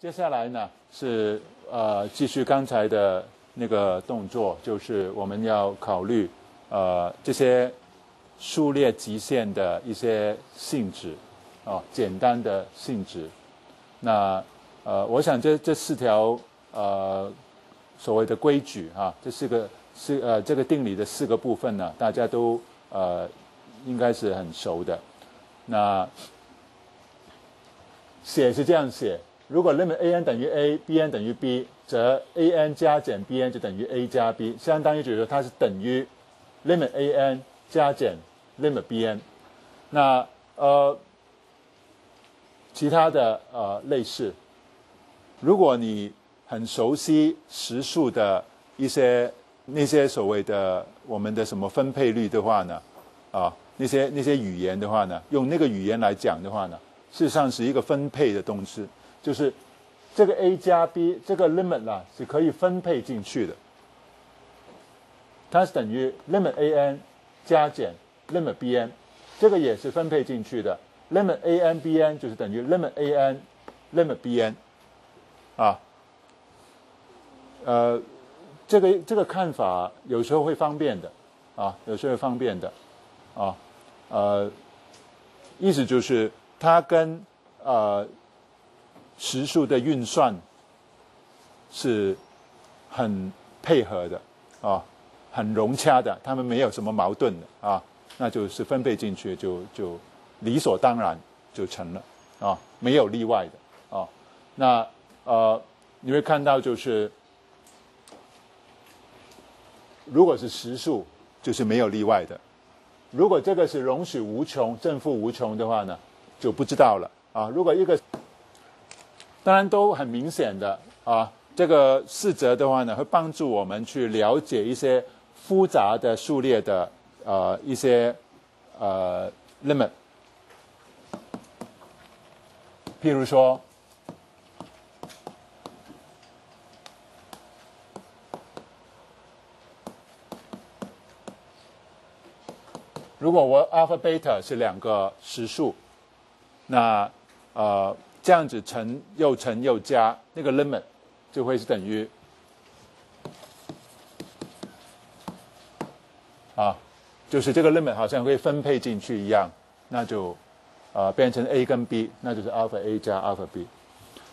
接下来呢是呃继续刚才的那个动作，就是我们要考虑呃这些数列极限的一些性质啊，简单的性质。那呃，我想这这四条呃所谓的规矩啊，这四个四呃这个定理的四个部分呢，大家都呃应该是很熟的。那写是这样写。如果 limit a n 等于 a，b n 等于 b，则 a n 加减 b n 就等于 a 加 b，相当于就是说它是等于 limit a n 加减 limit b n。那呃，其他的呃类似，如果你很熟悉实数的一些那些所谓的我们的什么分配率的话呢，啊，那些那些语言的话呢，用那个语言来讲的话呢，事实上是一个分配的动词。就是这个 a 加 b 这个 limit 啦是可以分配进去的，它是等于 limit a n 加减 limit b n，这个也是分配进去的，limit a n b n 就是等于 limit a n limit b n，啊，呃，这个这个看法有时候会方便的，啊，有时候方便的，啊，呃，意思就是它跟呃。实数的运算是很配合的啊，很融洽的，他们没有什么矛盾的啊，那就是分配进去就就理所当然就成了啊，没有例外的啊。那呃，你会看到就是，如果是实数，就是没有例外的；如果这个是容许无穷、正负无穷的话呢，就不知道了啊。如果一个当然都很明显的啊，这个四则的话呢，会帮助我们去了解一些复杂的数列的呃一些呃 limit，譬如说，如果我 alpha beta 是两个实数，那呃。这样子乘又乘又加，那个 limit 就会是等于啊，就是这个 limit 好像会分配进去一样，那就啊变成 a 跟 b，那就是 alpha a 加 alpha b。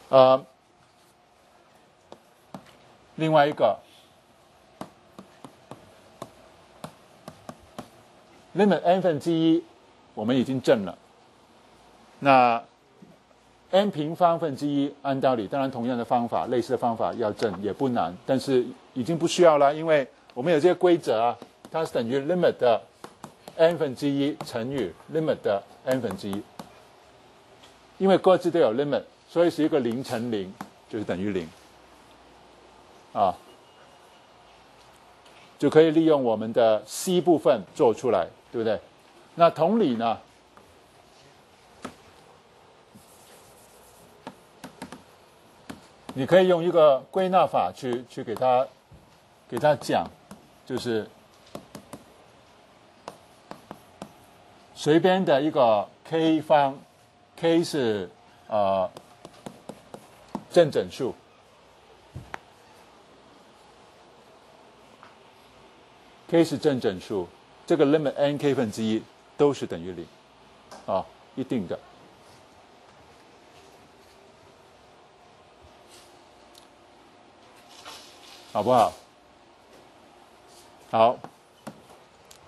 呃，另外一个 limit n 分之一，我们已经证了，那。N 平方分之一，按道理，当然同样的方法，类似的方法要证也不难，但是已经不需要了，因为我们有这些规则啊，它是等于 limit 的 n 分之一乘以 limit 的 n 分之一，因为各自都有 limit，所以是一个零乘零就是等于零，啊，就可以利用我们的 c 部分做出来，对不对？那同理呢？你可以用一个归纳法去去给他给他讲，就是随便的一个 k 方，k 是呃正整数，k 是正整数，这个 limit n k 分之一都是等于零，啊，一定的。好不好？好，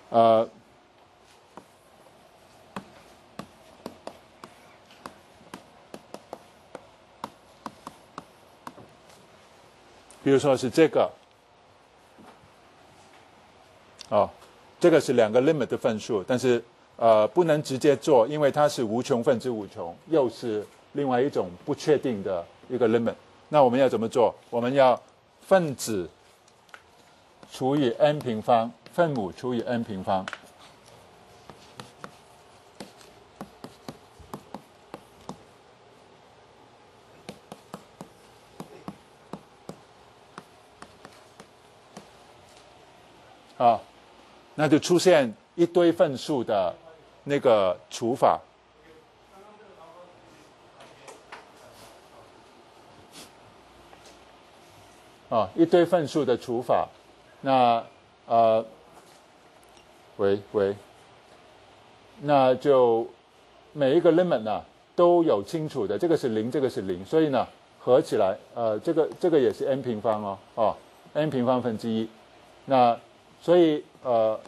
呃，比如说是这个，哦，这个是两个 limit 的分数，但是呃不能直接做，因为它是无穷分之无穷，又是另外一种不确定的一个 limit。那我们要怎么做？我们要。分子除以 n 平方，分母除以 n 平方。啊，那就出现一堆分数的那个除法。啊，一堆份数的除法，那呃，喂喂，那就每一个 limit 呢都有清楚的，这个是零，这个是零，所以呢合起来，呃，这个这个也是 n 平方哦，哦，n 平方分之一，那所以呃，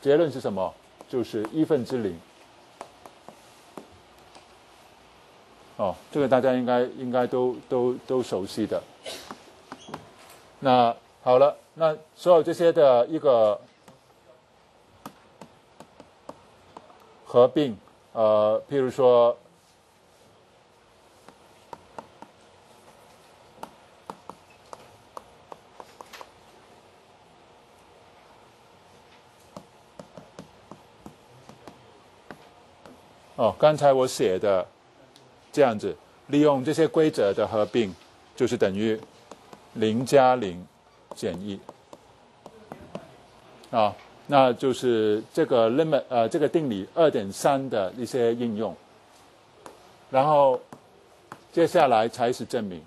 结论是什么？就是一分之零。哦，这个大家应该应该都都都熟悉的。那好了，那所有这些的一个合并，呃，譬如说，哦，刚才我写的。这样子，利用这些规则的合并，就是等于零加零减一啊，那就是这个 limit 呃这个定理二点三的一些应用。然后接下来才是证明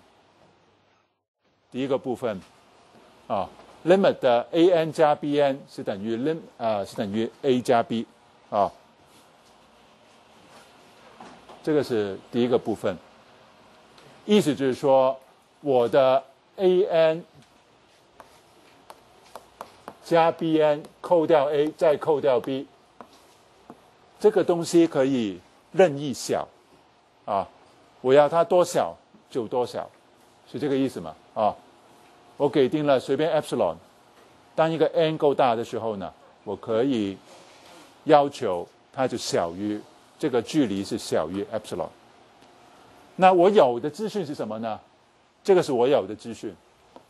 第一个部分啊，limit 的 a n 加 b n 是等于 lim 啊是等于 a 加 b 啊。这个是第一个部分，意思就是说，我的 a n 加 b n 扣掉 a 再扣掉 b，这个东西可以任意小，啊，我要它多小就多小，是这个意思吗？啊，我给定了随便 epsilon，当一个 n 够大的时候呢，我可以要求它就小于。这个距离是小于 epsilon。那我有的资讯是什么呢？这个是我有的资讯，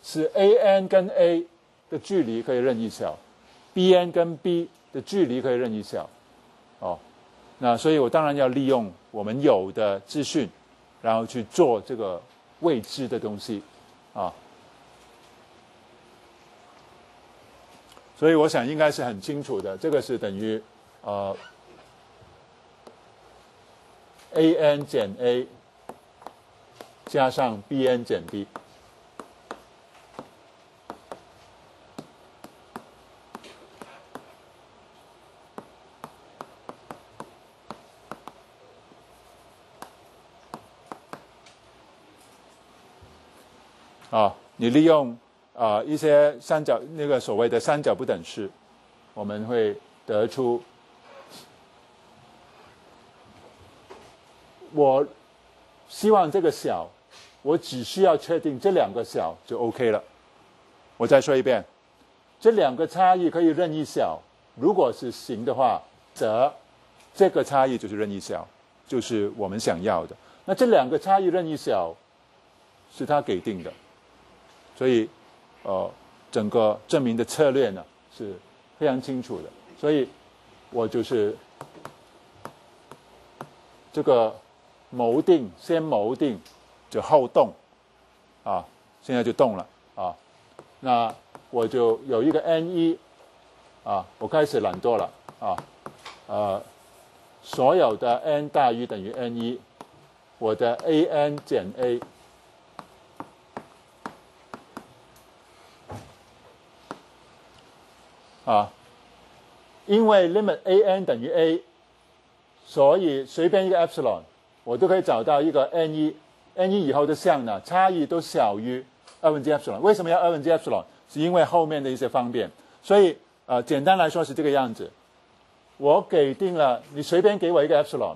是 a n 跟 a 的距离可以任意小，b n 跟 b 的距离可以任意小。哦，那所以我当然要利用我们有的资讯，然后去做这个未知的东西，啊。所以我想应该是很清楚的，这个是等于呃。a n 减 a 加上 b n 减 b 啊，你利用啊一些三角那个所谓的三角不等式，我们会得出。我希望这个小，我只需要确定这两个小就 OK 了。我再说一遍，这两个差异可以任意小。如果是行的话，则这个差异就是任意小，就是我们想要的。那这两个差异任意小，是他给定的。所以，呃，整个证明的策略呢是非常清楚的。所以，我就是这个。谋定，先谋定，就后动，啊，现在就动了啊。那我就有一个 n 一，啊，我开始懒惰了啊，呃，所有的 n 大于等于 n 一，我的 a n 减 a，啊，因为 limit a n 等于 a，所以随便一个 epsilon。我都可以找到一个 n 一，n 一以后的项呢，差异都小于二分之 epsilon。为什么要二分之 epsilon？是因为后面的一些方便。所以，呃，简单来说是这个样子。我给定了，你随便给我一个 epsilon，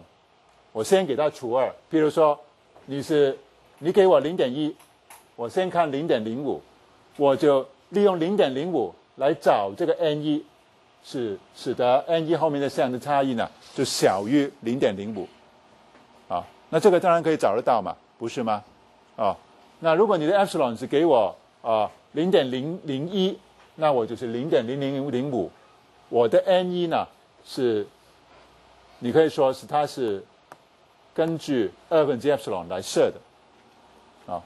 我先给它除二。比如说，你是你给我零点一，我先看零点零五，我就利用零点零五来找这个 n 一，是使得 n 一后面的项的差异呢，就小于零点零五。啊，那这个当然可以找得到嘛，不是吗？啊，那如果你的 epsilon 是给我啊零点零零一，那我就是零点零零零五，我的 n 一呢是，你可以说是它是根据二分之 epsilon 来设的，啊，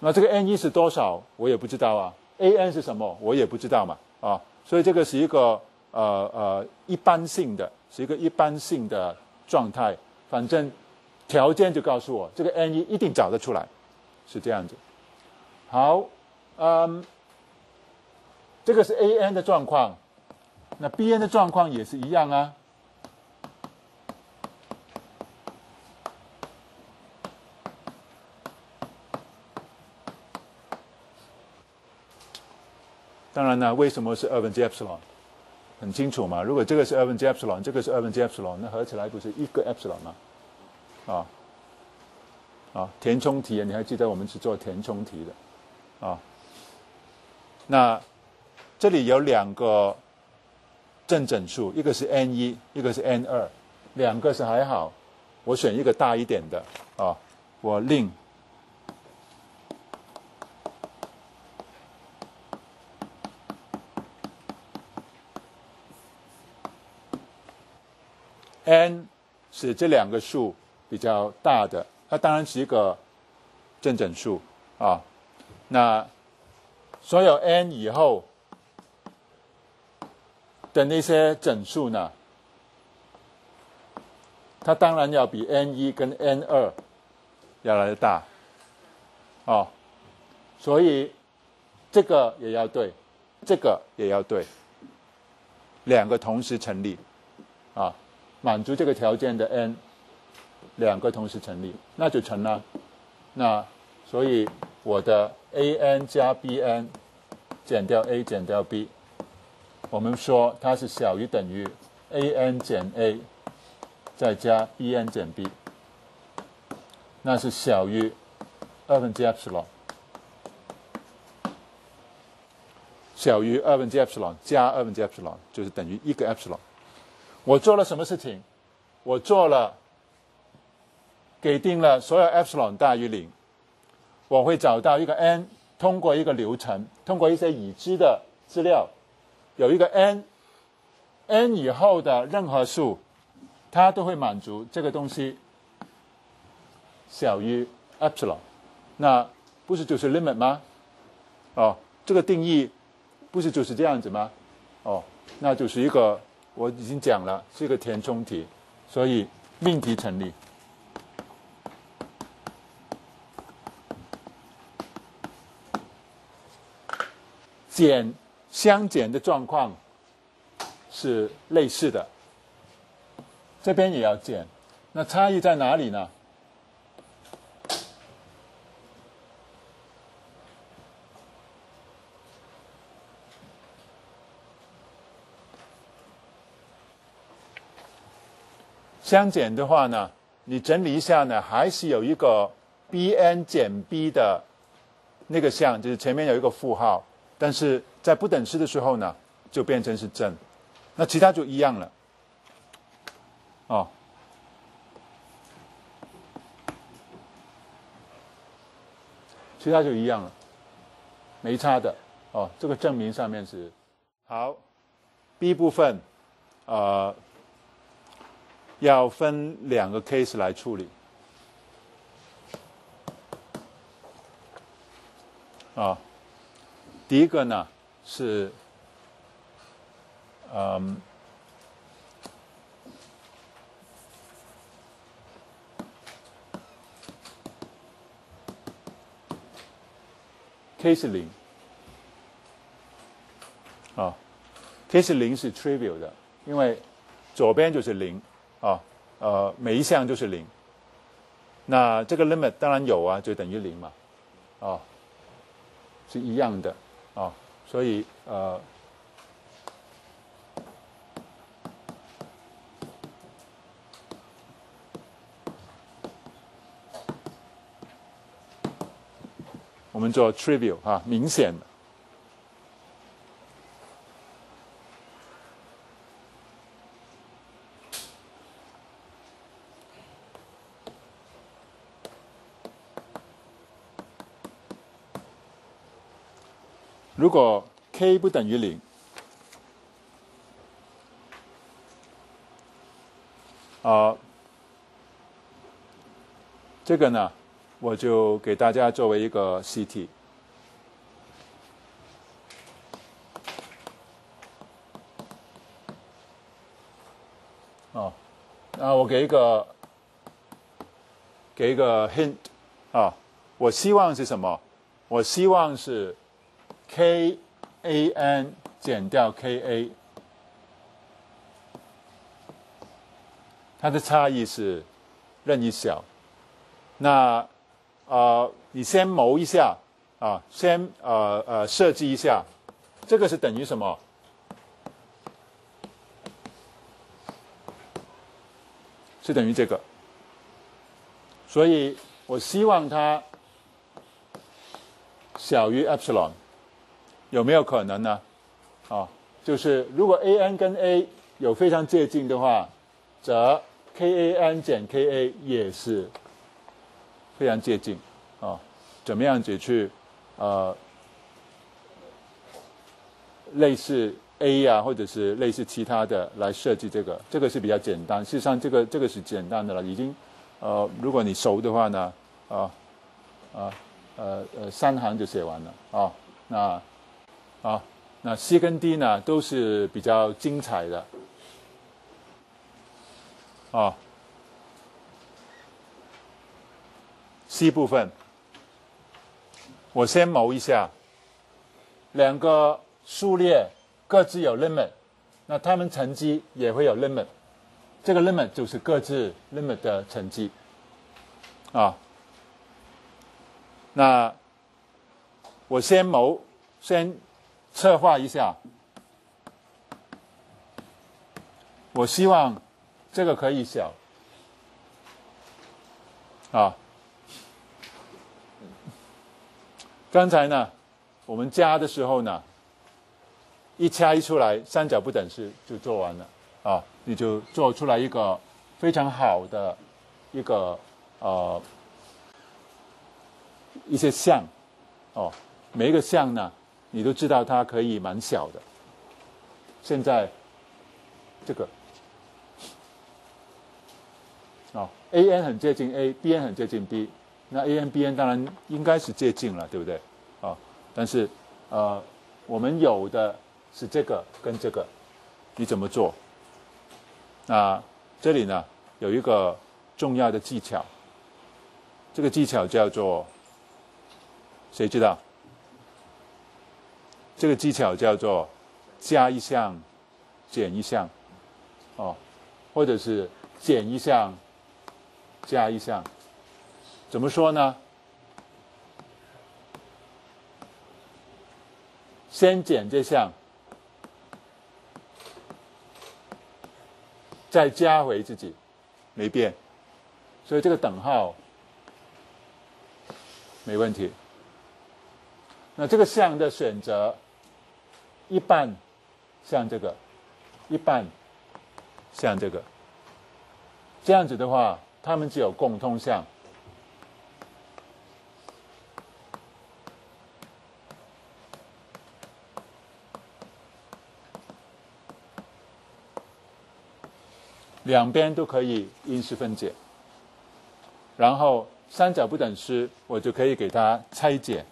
那这个 n 一是多少我也不知道啊，a n 是什么我也不知道嘛，啊，所以这个是一个呃呃一般性的，是一个一般性的状态。反正条件就告诉我，这个 n 一一定找得出来，是这样子。好，嗯，这个是 a n 的状况，那 b n 的状况也是一样啊。当然呢，为什么是二分之 epsilon？很清楚嘛。如果这个是二分之 epsilon，这个是二分之 epsilon，那合起来不是一个 epsilon 吗？啊啊，填充题啊，你还记得我们是做填充题的啊？那这里有两个正整数，一个是 n 一，一个是 n 二，两个是还好，我选一个大一点的啊，我令。n 是这两个数比较大的，它当然是一个正整数啊。那所有 n 以后的那些整数呢，它当然要比 n 一跟 n 二要来的大哦。所以这个也要对，这个也要对，两个同时成立啊。满足这个条件的 n，两个同时成立，那就成了。那所以我的 a n 加 b n 减掉 a 减掉 b，我们说它是小于等于 a n 减 a 再加 b n 减 b，那是小于二分之 epsilon，小于二分之 epsilon 加二分之 epsilon 就是等于一个 epsilon。我做了什么事情？我做了，给定了所有 epsilon 大于零，我会找到一个 n，通过一个流程，通过一些已知的资料，有一个 n，n 以后的任何数，它都会满足这个东西小于 epsilon，那不是就是 limit 吗？哦，这个定义不是就是这样子吗？哦，那就是一个。我已经讲了，是一个填充题，所以命题成立。减相减的状况是类似的，这边也要减，那差异在哪里呢？相减的话呢，你整理一下呢，还是有一个 b n 减 b 的那个项，就是前面有一个负号，但是在不等式的时候呢，就变成是正，那其他就一样了，哦，其他就一样了，没差的，哦，这个证明上面是。好，b 部分，呃。要分两个 case 来处理。啊。第一个呢是，嗯，case 零啊，case 零是 trivial 的，因为左边就是零。啊，呃，每一项就是零。那这个 limit 当然有啊，就等于零嘛，啊，是一样的啊，所以呃，我们做 trivial 啊，明显的。果 k 不等于零，啊，这个呢，我就给大家作为一个习题。啊，那我给一个给一个 hint 啊，我希望是什么？我希望是。K a n 减掉 k a，它的差异是任意小。那呃，你先谋一下啊，先呃呃设计一下，这个是等于什么？是等于这个，所以我希望它小于 epsilon，有没有可能呢？啊，就是如果 a n 跟 a 有非常接近的话，则 k a n 减 k a 也是非常接近啊。怎么样子去呃类似？A 呀，或者是类似其他的来设计这个，这个是比较简单。事实上，这个这个是简单的了，已经，呃，如果你熟的话呢，啊，啊，呃呃，三行就写完了啊。那，啊，那 C 跟 D 呢都是比较精彩的，啊，C 部分，我先谋一下，两个数列。各自有 limit，那他们成绩也会有 limit，这个 limit 就是各自 limit 的成绩，啊，那我先谋，先策划一下，我希望这个可以小，啊，刚才呢，我们加的时候呢。一掐一出来，三角不等式就做完了啊！你就做出来一个非常好的一个呃一些项哦，每一个项呢，你都知道它可以蛮小的。现在这个啊，a n 很接近 a，b n 很接近 b，那 a n b n 当然应该是接近了，对不对？啊，但是呃，我们有的。是这个跟这个，你怎么做？那这里呢有一个重要的技巧，这个技巧叫做谁知道？这个技巧叫做加一项减一项，哦，或者是减一项加一项，怎么说呢？先减这项。再加回自己，没变，所以这个等号没问题。那这个项的选择，一半像这个，一半像这个，这样子的话，它们只有共通项。两边都可以因式分解，然后三角不等式我就可以给它拆解。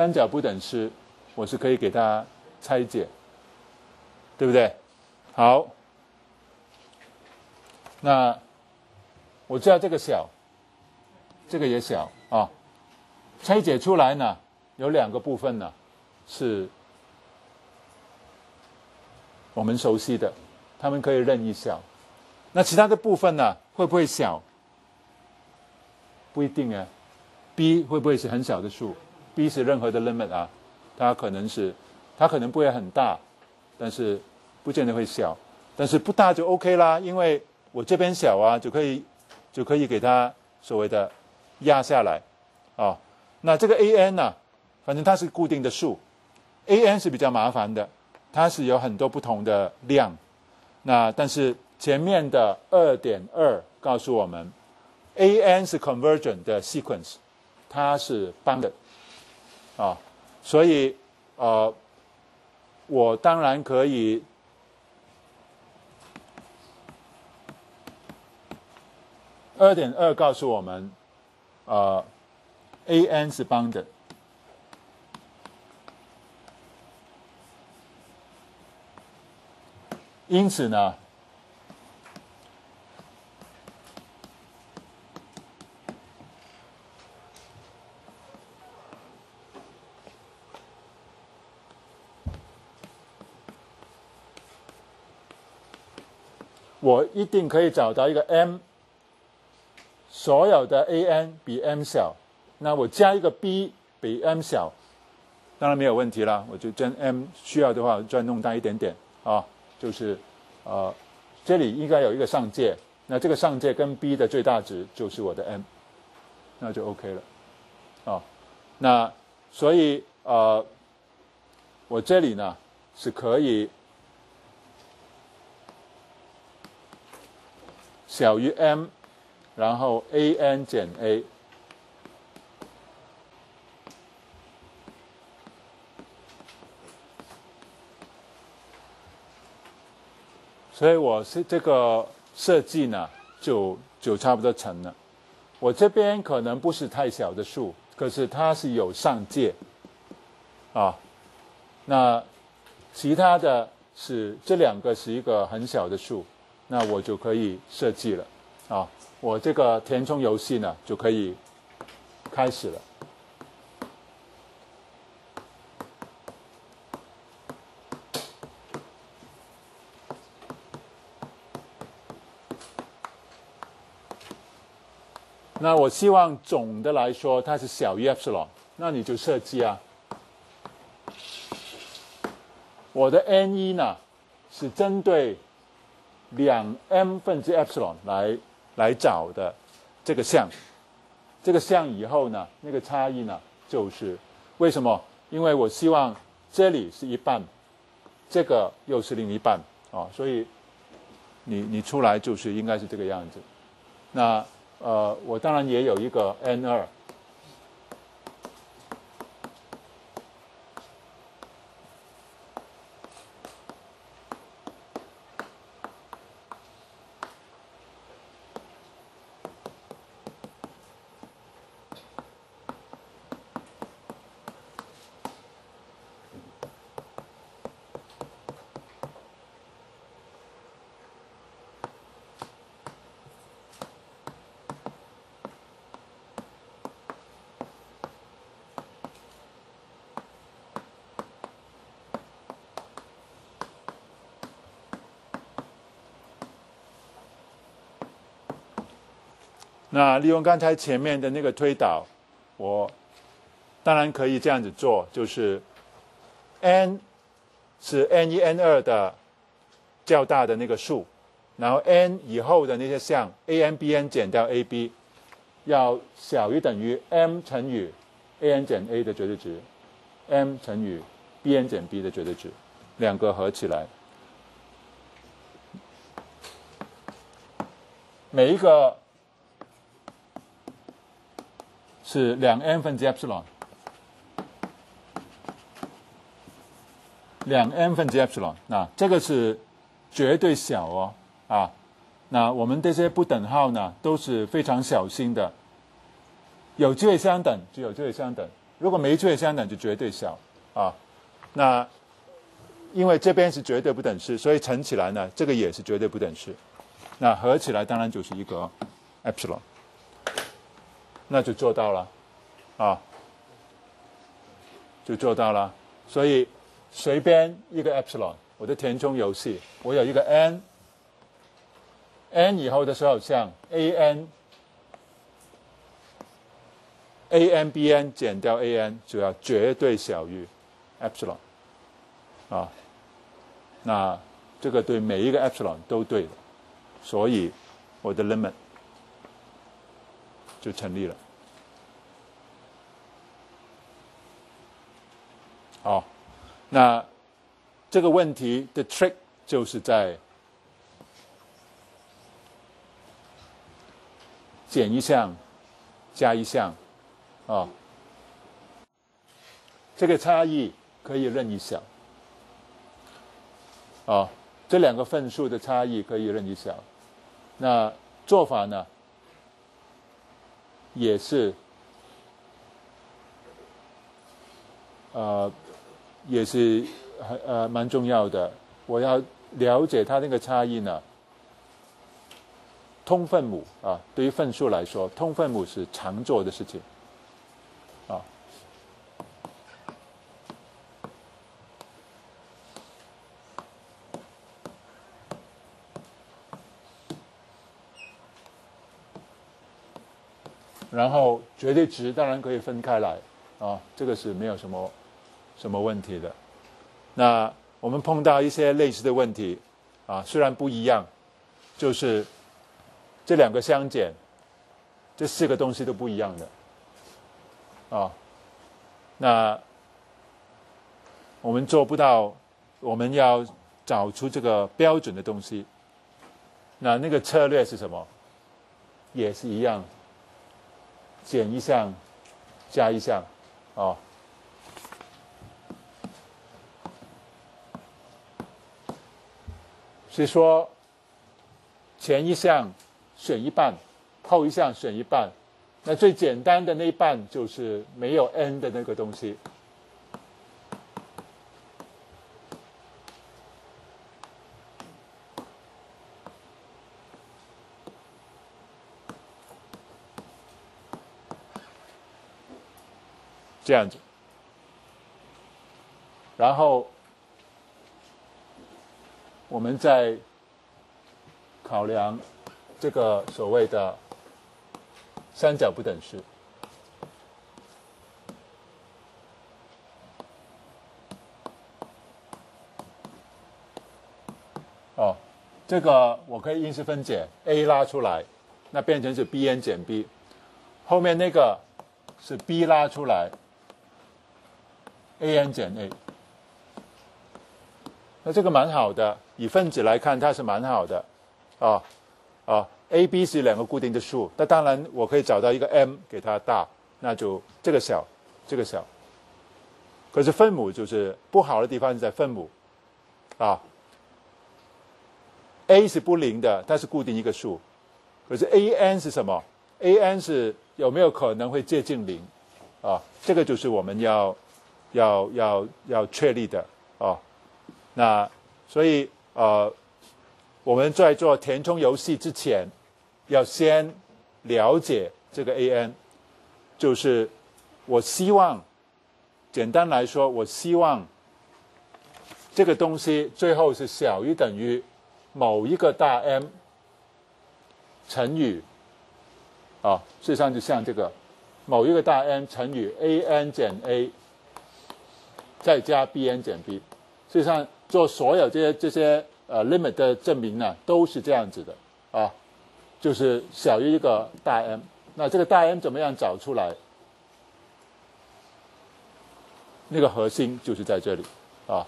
三角不等式我是可以给它拆解，对不对？好，那我知道这个小，这个也小啊。拆解出来呢，有两个部分呢，是我们熟悉的，它们可以任意小。那其他的部分呢，会不会小？不一定啊。b 会不会是很小的数？b 是任何的 limit 啊，它可能是，它可能不会很大，但是不见得会小。但是不大就 OK 啦，因为我这边小啊，就可以就可以给它所谓的压下来啊。那这个 a n 呢，反正它是固定的数，a n 是比较麻烦的，它是有很多不同的量。那但是前面的二点二告诉我们，a n 是 convergent 的 sequence，它是 bounded 啊，所以呃，我当然可以二点二告诉我们，呃。a n 是 bounded，因此呢，我一定可以找到一个 m，所有的 a n 比 m 小，那我加一个 b 比 m 小，当然没有问题啦。我就将 m 需要的话再弄大一点点啊，就是呃，这里应该有一个上界，那这个上界跟 b 的最大值就是我的 m，那就 OK 了啊。那所以呃，我这里呢是可以。小于 m，然后 a n 减 a，所以我是这个设计呢，就就差不多成了。我这边可能不是太小的数，可是它是有上界，啊，那其他的是这两个是一个很小的数。那我就可以设计了，啊，我这个填充游戏呢就可以开始了。那我希望总的来说它是小于 epsilon，那你就设计啊。我的 n 一呢是针对。两 m 分之 epsilon 来来找的这个项，这个项以后呢，那个差异呢，就是为什么？因为我希望这里是一半，这个又是另一半啊，所以你你出来就是应该是这个样子。那呃，我当然也有一个 n 二。那利用刚才前面的那个推导，我当然可以这样子做，就是 n 是 n 一 n 二的较大的那个数，然后 n 以后的那些项 a n b n 减掉 a b 要小于等于 m 乘以 a n 减 a 的绝对值，m 乘以 b n 减 b 的绝对值，两个合起来，每一个。是两 n 分之 epsilon，两 n 分之 epsilon，那这个是绝对小哦，啊，那我们这些不等号呢都是非常小心的，有机会相等就有机会相等，如果没机会相等就绝对小啊，那因为这边是绝对不等式，所以乘起来呢这个也是绝对不等式，那合起来当然就是一个 epsilon。那就做到了，啊，就做到了。所以随便一个 epsilon，我的填充游戏，我有一个 n，n 以后的所有项 a n，a n b n 减掉 a n 就要绝对小于 epsilon，啊，那这个对每一个 epsilon 都对的，所以我的 limit。就成立了。好，那这个问题的 trick 就是在减一项加一项啊，这个差异可以任意小啊，这两个份数的差异可以任意小。那做法呢？也是，呃，也是很呃蛮重要的。我要了解它那个差异呢。通分母啊，对于分数来说，通分母是常做的事情，啊。然后绝对值当然可以分开来啊，这个是没有什么什么问题的。那我们碰到一些类似的问题啊，虽然不一样，就是这两个相减，这四个东西都不一样的啊。那我们做不到，我们要找出这个标准的东西。那那个策略是什么？也是一样，减一项，加一项，哦。所以说，前一项选一半，后一项选一半。那最简单的那一半就是没有 n 的那个东西，这样子。然后我们再考量这个所谓的。三角不等式。哦，这个我可以因式分解，a 拉出来，那变成是 b_n 减 b，后面那个是 b 拉出来，a_n 减 a，那这个蛮好的，以分子来看它是蛮好的，啊，啊。a、b 是两个固定的数，那当然我可以找到一个 m 给它大，那就这个小，这个小。可是分母就是不好的地方是在分母，啊，a 是不零的，它是固定一个数，可是 a n 是什么？a n 是有没有可能会接近零？啊，这个就是我们要要要要确立的哦。那所以呃，我们在做填充游戏之前。要先了解这个 a n，就是我希望，简单来说，我希望这个东西最后是小于等于某一个大 M 乘以啊，事实上就像这个某一个大 M 乘以 a n 减 a 再加 b n 减 b，实际上做所有这些这些呃 limit 的证明呢，都是这样子的啊。就是小于一个大 M，那这个大 M 怎么样找出来？那个核心就是在这里啊。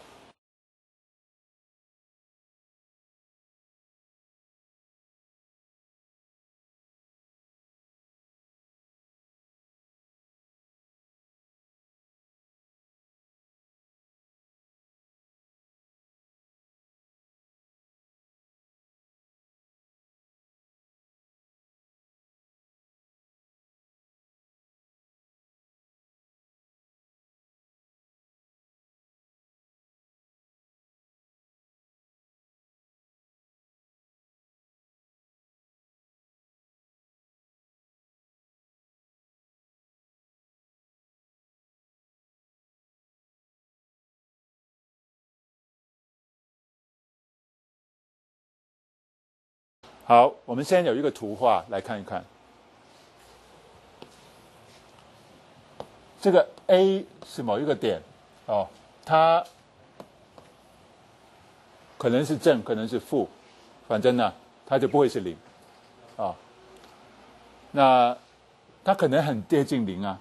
好，我们先有一个图画来看一看。这个 A 是某一个点，哦，它可能是正，可能是负，反正呢，它就不会是零，啊，那它可能很接近零啊，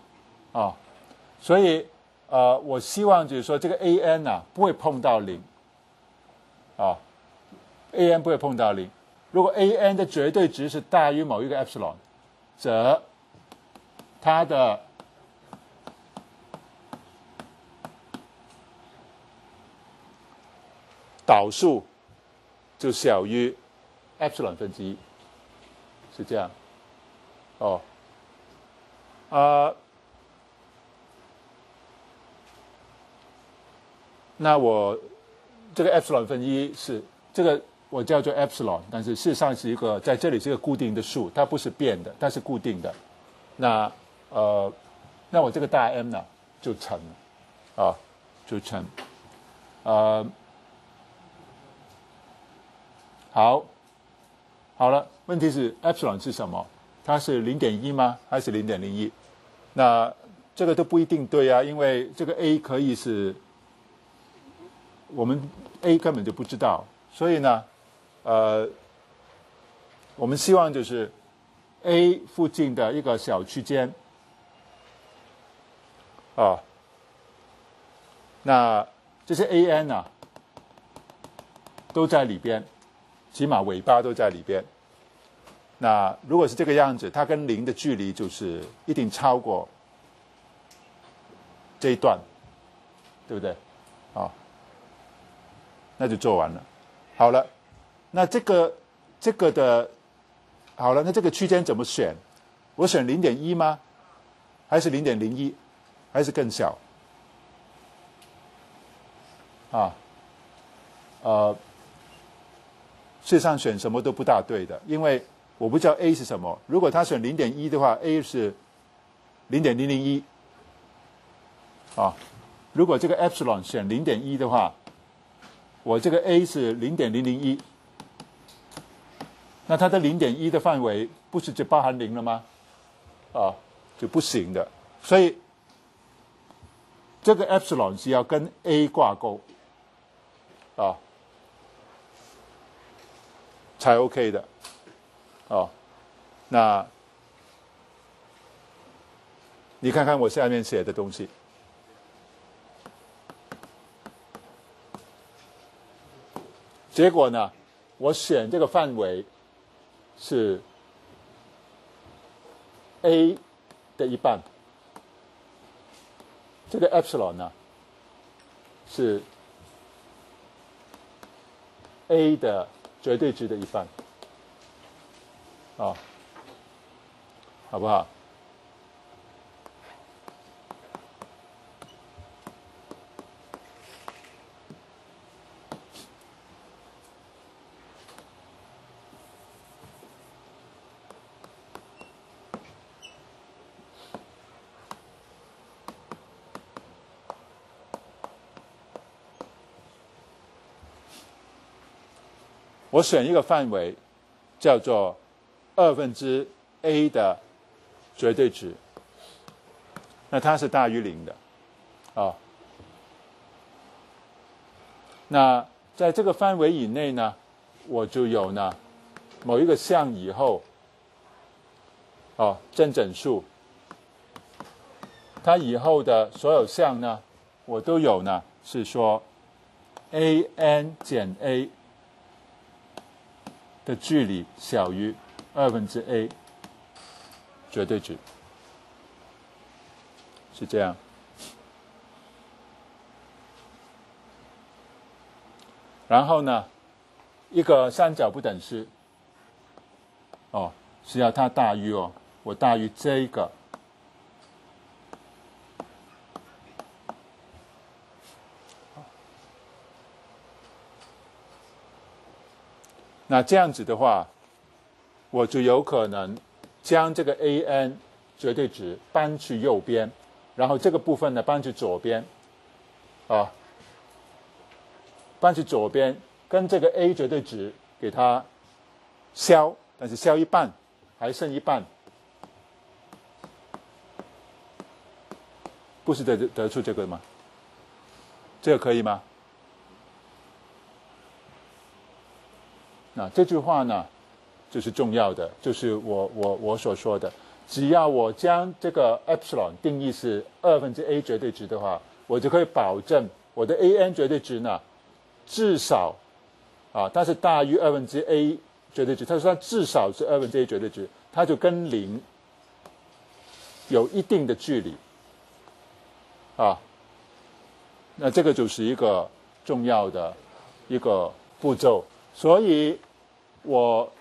啊，所以呃，我希望就是说这个 A n 呐不会碰到零，啊，A n 不会碰到零。如果 a n 的绝对值是大于某一个 epsilon，则它的导数就小于 epsilon 分之一，是这样。哦，啊，那我这个 epsilon 分之一是这个。我叫做 epsilon，但是事实上是一个在这里是一个固定的数，它不是变的，它是固定的。那呃，那我这个大 M 呢就乘，啊，就成，呃，好，好了，问题是 epsilon 是什么？它是零点一吗？还是零点零一？那这个都不一定对啊，因为这个 a 可以是，我们 a 根本就不知道，所以呢，呃，我们希望就是 a 附近的一个小区间，啊，那这些 a n 呢，都在里边，起码尾巴都在里边。那如果是这个样子，它跟零的距离就是一定超过这一段，对不对？啊，那就做完了。好了，那这个这个的，好了，那这个区间怎么选？我选零点一吗？还是零点零一？还是更小？啊，呃，事实上选什么都不大对的，因为。我不知道 a 是什么。如果他选零点一的话，a 是零点零零一啊。如果这个 epsilon 选零点一的话，我这个 a 是零点零零一，那它的零点一的范围不是就包含零了吗？啊，就不行的。所以这个 epsilon 是要跟 a 挂钩啊，才 OK 的。哦，那你看看我下面写的东西，结果呢，我选这个范围是 a 的一半，这个 epsilon 呢是 a 的绝对值的一半。啊，好不好？我选一个范围，叫做。二分之 a 的绝对值，那它是大于零的，啊，那在这个范围以内呢，我就有呢某一个项以后，哦，正整数，它以后的所有项呢，我都有呢，是说 a n 减 a 的距离小于。二分之 a 绝对值是这样，然后呢，一个三角不等式，哦，是要它大于哦，我大于这一个，那这样子的话。我就有可能将这个 a n 绝对值搬去右边，然后这个部分呢搬去左边，啊，搬去左边，跟这个 a 绝对值给它消，但是消一半，还剩一半，不是得得出这个吗？这个可以吗？那这句话呢？就是重要的，就是我我我所说的，只要我将这个 epsilon 定义是二分之 a 绝对值的话，我就可以保证我的 a n 绝对值呢，至少啊，它是大于二分之 a 绝对值，它说它至少是二分之 a 绝对值，它就跟零有一定的距离啊，那这个就是一个重要的一个步骤，所以我。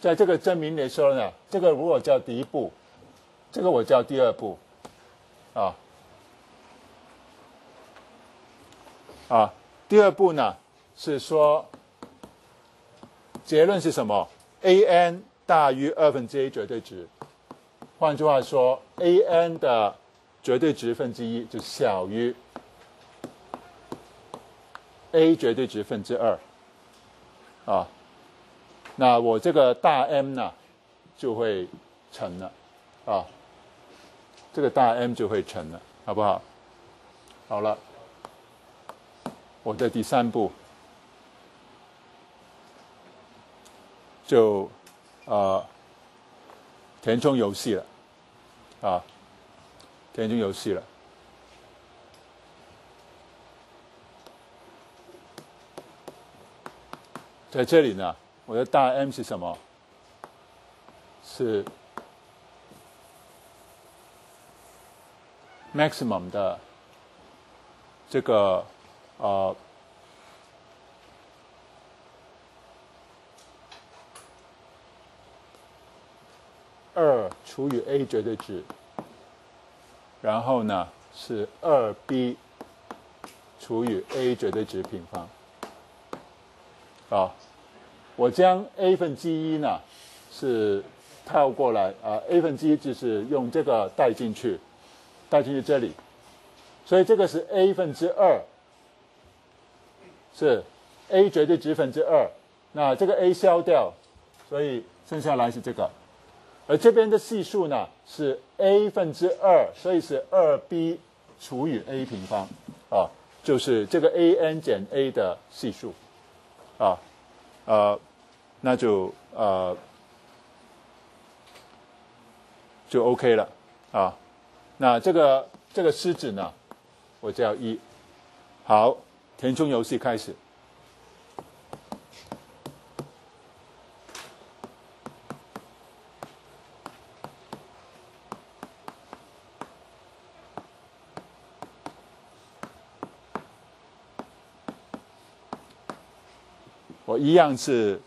在这个证明的时候呢，这个如果叫第一步，这个我叫第二步，啊，啊，第二步呢是说结论是什么？a n 大于二分之 a 绝对值，换句话说，a n 的绝对值分之一就小于 a 绝对值分之二，啊。那我这个大 M 呢，就会成了，啊，这个大 M 就会成了，好不好？好了，我的第三步就啊填充游戏了，啊，填充游戏了。在这里呢，我的大 M 是什么？是 maximum 的这个呃二除以 a 绝对值，然后呢是二 b 除以 a 绝对值平方，啊。我将 a 分之一呢是套过来啊，a 分之一就是用这个带进去，带进去这里，所以这个是 a 分之二，是 a 绝对值分之二，那这个 a 消掉，所以剩下来是这个，而这边的系数呢是 a 分之二，所以是二 b 除以 a 平方啊，就是这个 a n 减 a 的系数。啊。呃，那就呃就 OK 了啊。那这个这个狮子呢，我叫一。好，填充游戏开始。一样是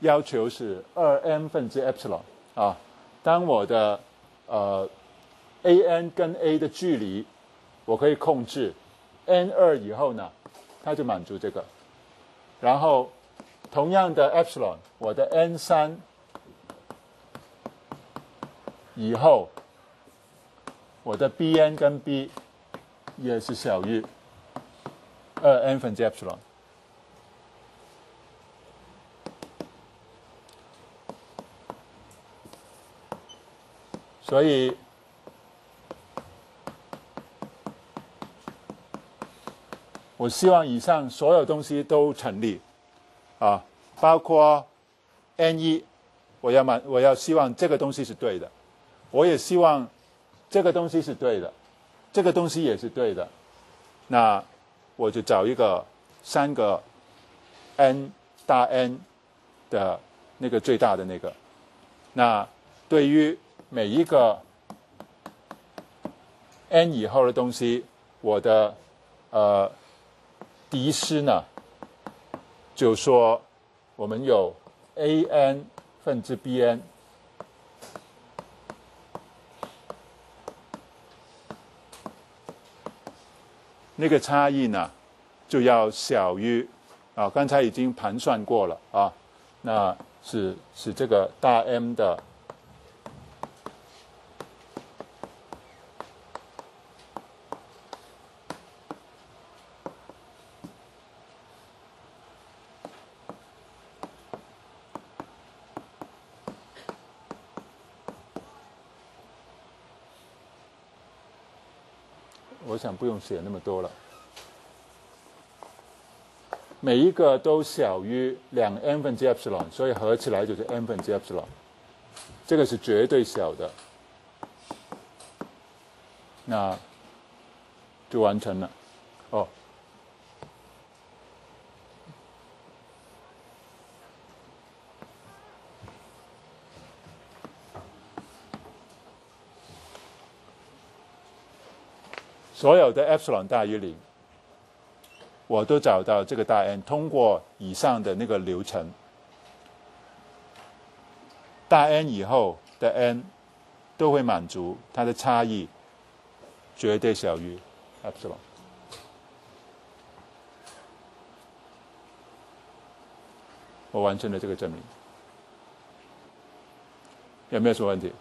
要求是二 n 分之 epsilon 啊。当我的呃 a n 跟 a 的距离我可以控制 n 二以后呢，它就满足这个。然后同样的 epsilon，我的 n 三以后，我的 b n 跟 b 也是小于二 n 分之 epsilon。所以，我希望以上所有东西都成立，啊，包括 n 一，我要满，我要希望这个东西是对的，我也希望这个东西是对的，这个东西也是对的，那我就找一个三个 n 大 N 的那个最大的那个，那对于。每一个 n 以后的东西，我的呃敌式呢，就说我们有 a n 分之 b n，那个差异呢就要小于啊，刚才已经盘算过了啊，那是是这个大 M 的。我想不用写那么多了，每一个都小于两 n 分之 epsilon，所以合起来就是 n 分之 epsilon，这个是绝对小的，那就完成了，哦。所有的 epsilon 大于零，我都找到这个大 N，通过以上的那个流程，大 N 以后的 N 都会满足它的差异，绝对小于 epsilon。我完成了这个证明，有没有什么问题？